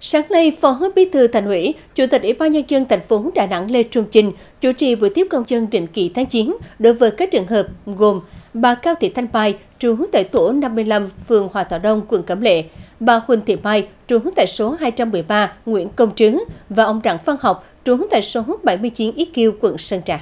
Sáng nay, Phó Bí thư Thành ủy, Chủ tịch Ủy ban nhân dân thành phố Đà Nẵng Lê Trung Chinh chủ trì buổi tiếp công dân định kỳ tháng 9 đối với các trường hợp gồm bà Cao Thị Thanh Mai, trú tại tổ 55, phường Hòa Thọ Đông, quận Cẩm Lệ, bà Huỳnh Thị Mai, trú tại số 213, Nguyễn Công Trứ và ông Đặng Văn Học, trú tại số 79 Ý Kiêu, quận Sơn Trà.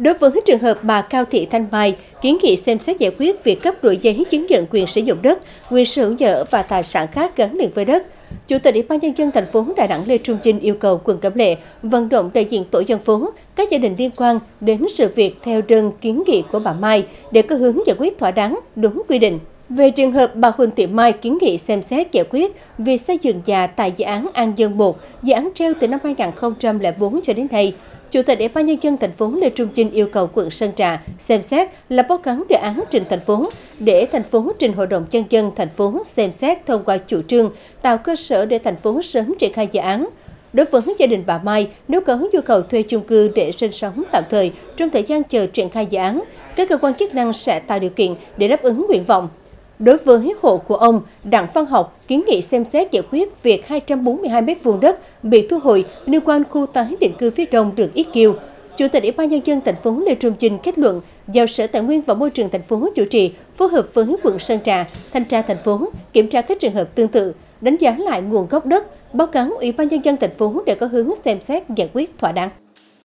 Đối với trường hợp bà Cao Thị Thanh Mai, kiến nghị xem xét giải quyết việc cấp đổi giấy chứng nhận quyền sử dụng đất, quyền sở hữu nhà và tài sản khác gắn liền với đất. Chủ tịch Ủy ban nhân dân thành phố Đà Nẵng Lê Trung Chinh yêu cầu quận Cẩm Lệ vận động đại diện tổ dân phố, các gia đình liên quan đến sự việc theo đơn kiến nghị của bà Mai để có hướng giải quyết thỏa đáng, đúng quy định. Về trường hợp bà Huỳnh Thị Mai kiến nghị xem xét giải quyết việc xây dựng nhà tại dự án An Dương 1, dự án treo từ năm 2004 cho đến nay, Chủ tịch Ủy ban nhân dân thành phố Lê Trung Chinh yêu cầu quận Sơn Trà xem xét lập báo cáo đề án trình thành phố để thành phố trình Hội đồng nhân dân thành phố xem xét thông qua chủ trương tạo cơ sở để thành phố sớm triển khai dự án. Đối với gia đình bà Mai, nếu có nhu cầu thuê chung cư để sinh sống tạm thời trong thời gian chờ triển khai dự án, các cơ quan chức năng sẽ tạo điều kiện để đáp ứng nguyện vọng. Đối với hộ của ông Đặng Văn Học kiến nghị xem xét giải quyết việc 242 m2 đất bị thu hồi liên quan khu tái định cư phía đông đường Ít Kiêu. Chủ tịch Ủy ban nhân dân thành phố Lê Trung Chinh kết luận giao Sở Tài nguyên và Môi trường thành phố chủ trì phối hợp với quận Sơn Trà, thanh tra thành phố kiểm tra các trường hợp tương tự, đánh giá lại nguồn gốc đất, báo cáo Ủy ban nhân dân thành phố để có hướng xem xét giải quyết thỏa đáng.